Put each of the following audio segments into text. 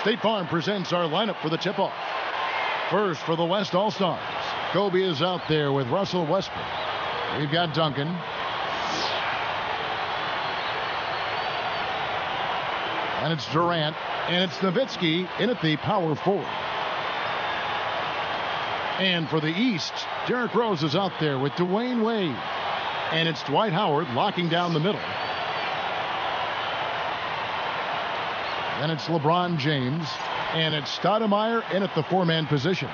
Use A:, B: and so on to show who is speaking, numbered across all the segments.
A: State Farm presents our lineup for the tip-off. First for the West All-Stars. Kobe is out there with Russell Westbrook. We've got Duncan. And it's Durant. And it's Nowitzki in at the power forward. And for the East, Derrick Rose is out there with Dwyane Wade. And it's Dwight Howard locking down the middle. Then it's LeBron James. And it's Stoudemire in at the four-man position.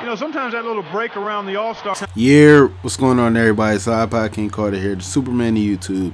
B: You know, sometimes that little break around the All-Star.
C: Yeah, what's going on, everybody? It's iPod King Carter here, the Superman of YouTube.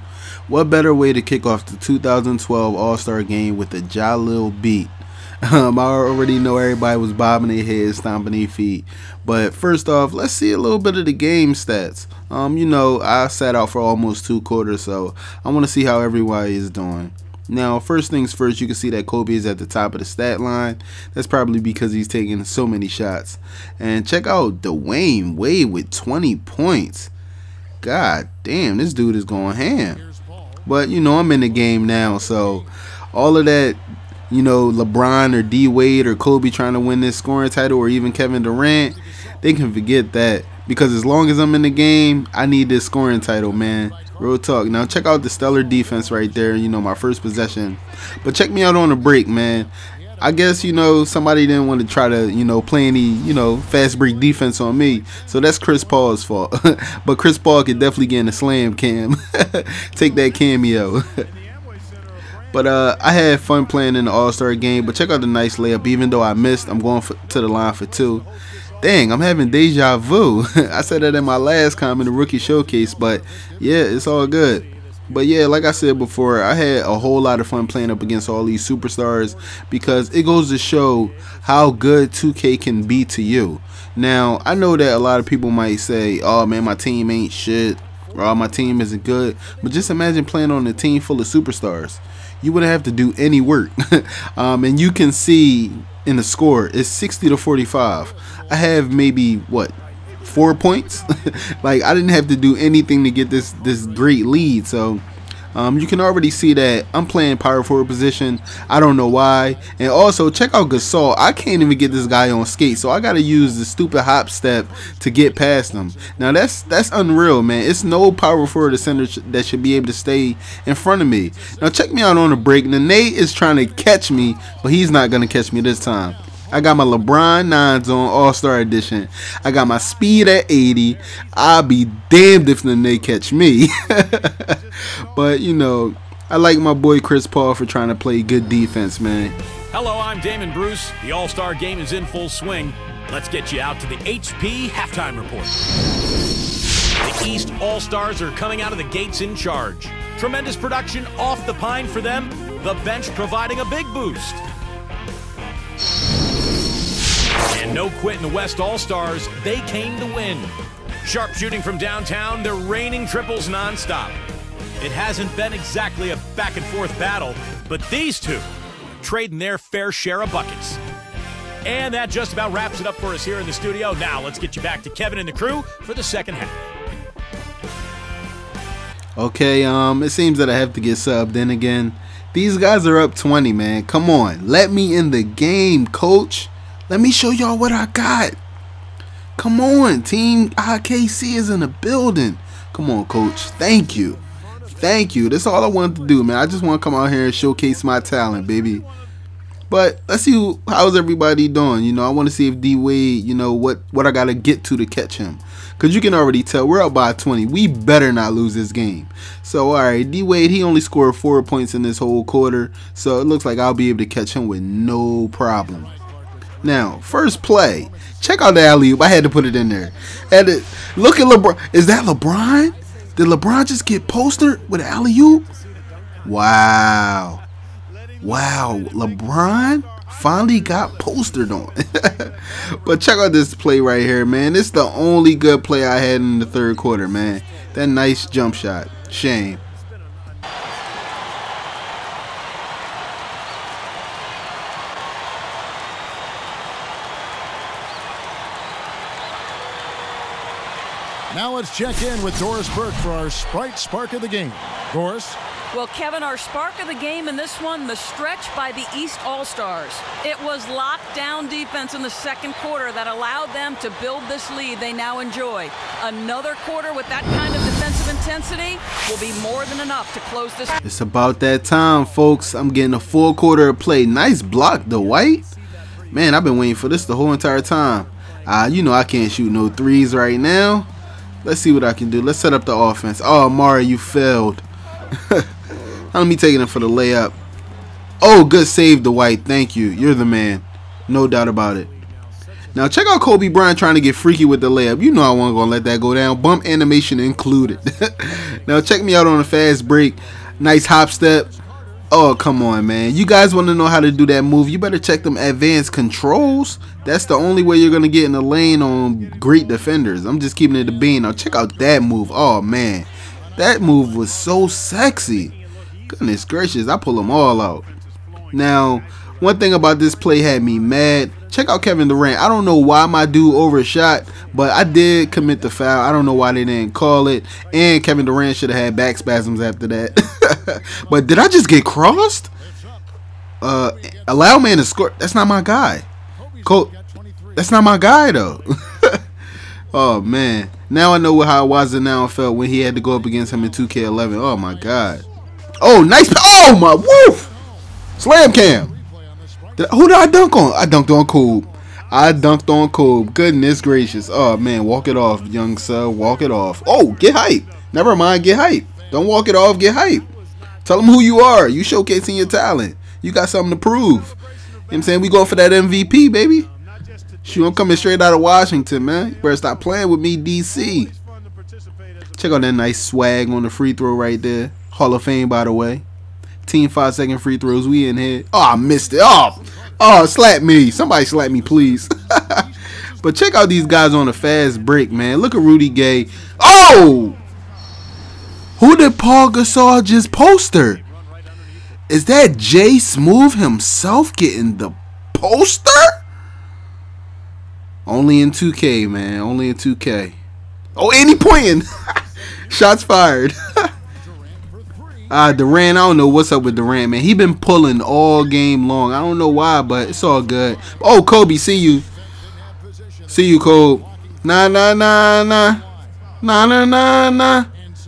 C: What better way to kick off the 2012 All-Star Game with a Jalil beat? Um, I already know everybody was bobbing their heads, stomping their feet. But first off, let's see a little bit of the game stats. Um, you know, I sat out for almost two quarters, so I want to see how everybody is doing. Now, first things first, you can see that Kobe is at the top of the stat line. That's probably because he's taking so many shots. And check out Dwyane Wade with 20 points. God damn, this dude is going ham. But, you know, I'm in the game now, so all of that, you know, LeBron or D Wade or Kobe trying to win this scoring title or even Kevin Durant, they can forget that. Because as long as I'm in the game, I need this scoring title, man. Real talk. Now check out the stellar defense right there. You know my first possession, but check me out on the break, man. I guess you know somebody didn't want to try to you know play any you know fast break defense on me, so that's Chris Paul's fault. but Chris Paul could definitely get in a slam cam, take that cameo. but uh, I had fun playing in the All Star game. But check out the nice layup. Even though I missed, I'm going for, to the line for two. Dang, I'm having deja vu. I said that in my last comment, the rookie showcase, but yeah, it's all good. But yeah, like I said before, I had a whole lot of fun playing up against all these superstars because it goes to show how good 2K can be to you. Now, I know that a lot of people might say, oh man, my team ain't shit, or oh, my team isn't good, but just imagine playing on a team full of superstars. You wouldn't have to do any work. um, and you can see in the score, it's 60 to 45. I have maybe what four points. like I didn't have to do anything to get this this great lead. So um, you can already see that I'm playing power forward position. I don't know why. And also check out Gasol. I can't even get this guy on skate, so I got to use the stupid hop step to get past him. Now that's that's unreal, man. It's no power forward center that should be able to stay in front of me. Now check me out on the break. Nate is trying to catch me, but he's not gonna catch me this time. I got my LeBron 9s on All Star Edition. I got my speed at 80. I'll be damned if they catch me. but, you know, I like my boy Chris Paul for trying to play good defense, man.
D: Hello, I'm Damon Bruce. The All Star game is in full swing. Let's get you out to the HP halftime report. The East All Stars are coming out of the gates in charge. Tremendous production off the pine for them, the bench providing a big boost. No quit the West All-Stars, they came to win. Sharp shooting from downtown, they're raining triples nonstop. It hasn't been exactly a back and forth battle, but these two trading their fair share of buckets. And that just about wraps it up for us here in the studio. Now let's get you back to Kevin and the crew for the second half.
C: Okay, um, it seems that I have to get subbed in again. These guys are up 20, man. Come on, let me in the game, coach. Let me show y'all what I got. Come on, Team IKC is in the building. Come on, coach. Thank you. Thank you. That's all I wanted to do, man. I just want to come out here and showcase my talent, baby. But let's see how's everybody doing. You know, I want to see if D Wade, you know, what what I gotta get to to catch him. Cause you can already tell we're up by 20. We better not lose this game. So all right, D Wade, he only scored four points in this whole quarter. So it looks like I'll be able to catch him with no problem. Now, first play. Check out the alley oop. I had to put it in there. And it, look at LeBron. Is that LeBron? Did LeBron just get postered with alley oop? Wow. Wow. LeBron finally got postered on. but check out this play right here, man. This is the only good play I had in the third quarter, man. That nice jump shot. Shame.
A: Now let's check in with Doris Burke for our Sprite Spark of the game. Doris?
E: Well, Kevin, our spark of the game in this one, the stretch by the East All-Stars. It was lockdown defense in the second quarter that allowed them to build this lead they now enjoy. Another quarter with that kind of defensive intensity will be more than enough to close this.
C: It's about that time, folks. I'm getting a full quarter of play. Nice block, D Wade. Man, I've been waiting for this the whole entire time. Uh, you know I can't shoot no threes right now. Let's see what I can do. Let's set up the offense. Oh, Mara, you failed. Let me taking it for the layup. Oh, good save, D Wade. Thank you. You're the man. No doubt about it. Now check out Kobe Bryant trying to get freaky with the layup. You know I wasn't gonna let that go down. Bump animation included. now check me out on a fast break. Nice hop step. Oh come on, man. You guys want to know how to do that move? You better check them advanced controls. That's the only way you're gonna get in the lane on great defenders. I'm just keeping it a bean. Now check out that move. Oh man, that move was so sexy. Goodness gracious, I pull them all out. Now, one thing about this play had me mad. Check out Kevin Durant. I don't know why my dude overshot, but I did commit the foul. I don't know why they didn't call it. And Kevin Durant should have had back spasms after that. but did I just get crossed? Uh, allow man to score. That's not my guy. Cole, that's not my guy though. oh man. Now I know how now felt when he had to go up against him in 2K11. Oh my god. Oh, nice. Oh, my woof. Slam cam. Did, who did I dunk on? I dunked on Kobe. I dunked on Kobe. Goodness gracious. Oh, man. Walk it off, young sir. Walk it off. Oh, get hype. Never mind. Get hype. Don't walk it off. Get hype. Tell them who you are. You showcasing your talent. You got something to prove. You know I'm saying? We going for that MVP, baby. Shoot, I'm coming straight out of Washington, man. You better stop playing with me, DC. Check out that nice swag on the free throw right there. Hall of Fame, by the way. Team five second free throws. We in here. Oh, I missed it. Oh, oh, slap me. Somebody slap me, please. but check out these guys on a fast break, man. Look at Rudy Gay. Oh! Who did Paul Gasol just poster? Is that Jay Smooth himself getting the poster? Only in 2K, man. Only in 2K. Oh, Andy pointing. Shots fired. Uh, Durant, I don't know what's up with Durant, man. He been pulling all game long. I don't know why, but it's all good. Oh, Kobe, see you. See you, Kobe. Nah, nah, nah, nah. Nah, nah, nah, nah.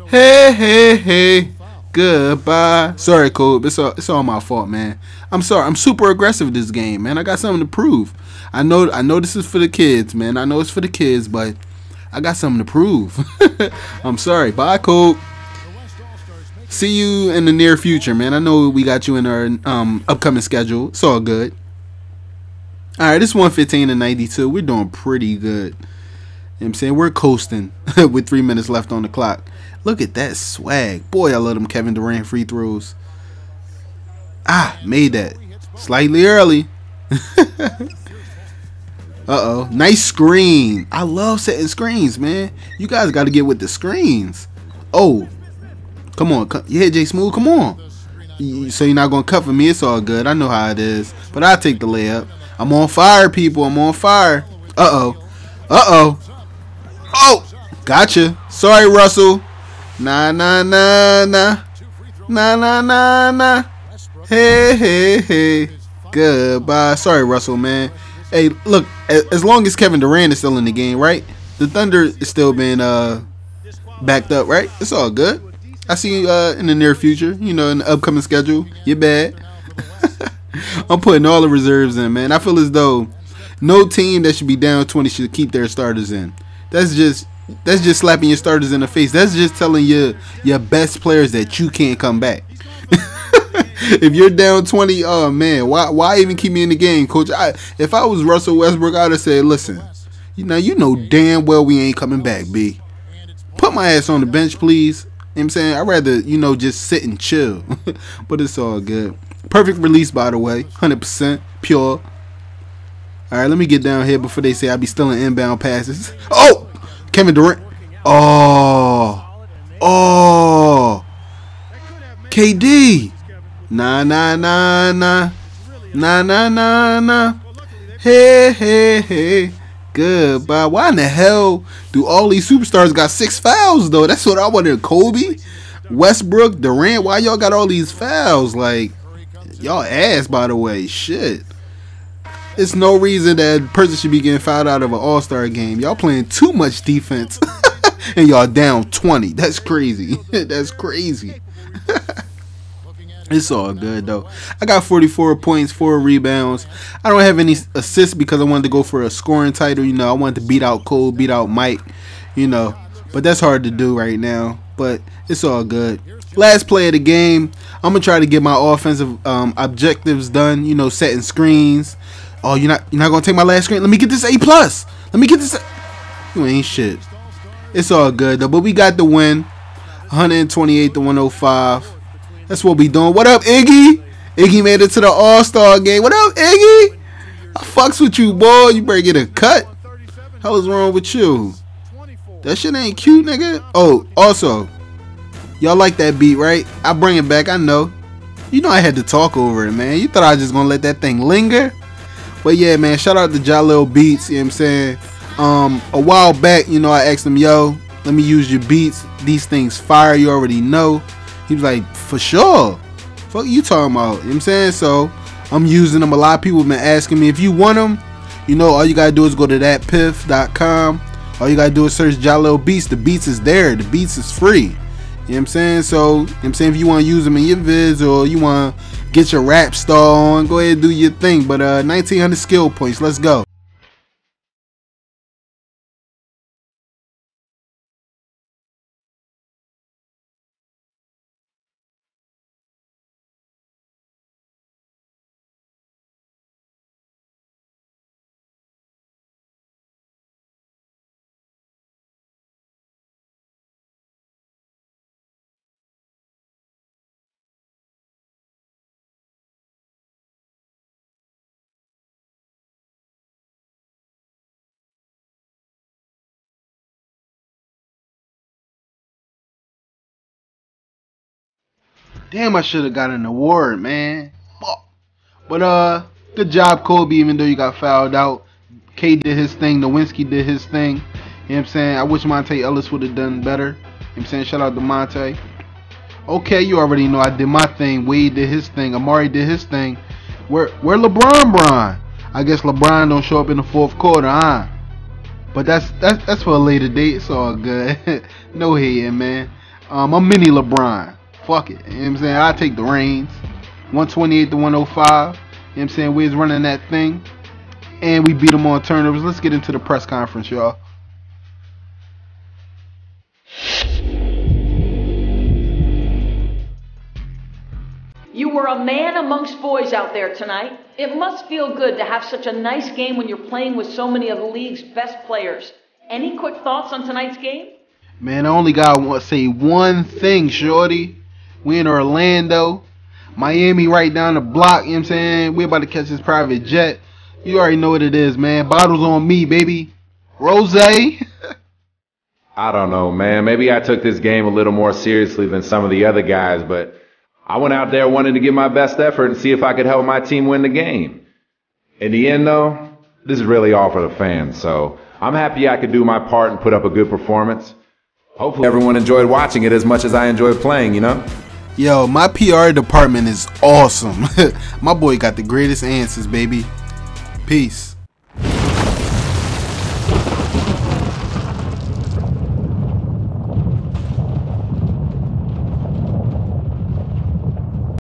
C: Hey, hey, hey. Goodbye. Sorry, Kobe. It's all, it's all my fault, man. I'm sorry. I'm super aggressive this game, man. I got something to prove. I know I know this is for the kids, man. I know it's for the kids, but I got something to prove. I'm sorry. Bye, Kobe see you in the near future, man. I know we got you in our um, upcoming schedule. It's all good. All right, it's 115 and 92. We're doing pretty good. You know I'm saying? We're coasting with three minutes left on the clock. Look at that swag. Boy, I love them Kevin Durant free throws. Ah, made that. Slightly early. Uh-oh. Nice screen. I love setting screens, man. You guys got to get with the screens. Oh, Come on, yeah, Jay Smooth, come on. So you're not gonna cut for me? It's all good. I know how it is. But I take the layup. I'm on fire, people. I'm on fire. Uh oh. Uh oh. Oh, gotcha. Sorry, Russell. Nah, nah, nah, nah. Nah, nah, nah, nah. Hey, hey, hey. Goodbye. Sorry, Russell, man. Hey, look. As long as Kevin Durant is still in the game, right? The Thunder is still being uh backed up, right? It's all good. I see you uh, in the near future. You know, in the upcoming schedule. You're bad. I'm putting all the reserves in, man. I feel as though no team that should be down 20 should keep their starters in. That's just that's just slapping your starters in the face. That's just telling your your best players that you can't come back. if you're down 20, oh man, why why even keep me in the game, coach? I, if I was Russell Westbrook, I'd have said, listen, you know, you know damn well we ain't coming back, B. Put my ass on the bench, please. Know what I'm saying? I'd rather, you know, just sit and chill. but it's all good. Perfect release, by the way. 100% pure. All right, let me get down here before they say I be stealing inbound passes. Oh! Kevin Durant. Oh. Oh. KD. Nah, nah, nah, nah. Nah, nah, nah, nah. Hey, hey, hey. Good, but why in the hell do all these superstars got six fouls though? That's what I wanted. Kobe, Westbrook, Durant. Why y'all got all these fouls? Like y'all ass, by the way. Shit. It's no reason that person should be getting fouled out of an All Star game. Y'all playing too much defense, and y'all down twenty. That's crazy. That's crazy. It's all good though. I got 44 points, four rebounds. I don't have any assists because I wanted to go for a scoring title. You know, I wanted to beat out Cole, beat out Mike. You know, but that's hard to do right now. But it's all good. Last play of the game. I'm gonna try to get my offensive um, objectives done. You know, setting screens. Oh, you're not you're not gonna take my last screen. Let me get this A plus. Let me get this. A you ain't shit. It's all good though. But we got the win. 128 to 105. That's what we doing. What up, Iggy? Iggy made it to the All Star game. What up, Iggy? I fucks with you, boy. You better get a cut. Hell is wrong with you? That shit ain't cute, nigga. Oh, also, y'all like that beat, right? I bring it back. I know. You know I had to talk over it, man. You thought I was just gonna let that thing linger? But yeah, man. Shout out to Jalil Beats. You know what I'm saying? Um, a while back, you know, I asked him, yo, let me use your beats. These things fire. You already know. He was like, for sure. Fuck you talking about? You know what I'm saying? So I'm using them. A lot of people have been asking me if you want them. You know, all you gotta do is go to datpiff.com. All you gotta do is search Jalil Beats. The beats is there. The beats is free. You know what I'm saying? So, you know I'm saying if you want to use them in your vids or you want to get your rap star on, go ahead and do your thing. But uh 1900 skill points. Let's go. Damn, I should have got an award, man. Fuck. But uh, good job, Kobe. Even though you got fouled out, K did his thing. Nowitzki did his thing. You know what I'm saying? I wish Monta Ellis would have done better. You know what I'm saying? Shout out to Monta. Okay, you already know I did my thing. Wade did his thing. Amar'e did his thing. Where where LeBron Bron? I guess LeBron don't show up in the fourth quarter, huh? But that's that's that's for a later date. It's all good. no hating, man. Um, I'm mini LeBron. Fuck it. You know what I'm saying? I take the reins. 128 to 105. You know what I'm saying? We was running that thing. And we beat them on turnovers. Let's get into the press conference, y'all.
F: You were a man amongst boys out there tonight. It must feel good to have such a nice game when you're playing with so many of the league's best players. Any quick thoughts on tonight's game?
C: Man, I only got to say one thing, shorty. We in Orlando. Miami right down the block, you know what I'm saying? We about to catch this private jet. You already know what it is, man. Bottles on me, baby. Rose.
G: I don't know, man. Maybe I took this game a little more seriously than some of the other guys, but I went out there wanting to give my best effort and see if I could help my team win the game. In the end, though, this is really all for the fans, so I'm happy I could do my part and put up a good performance. Hopefully, everyone enjoyed watching it as much as I enjoyed playing, you know?
C: Yo, my PR department is awesome. my boy got the greatest answers, baby. Peace.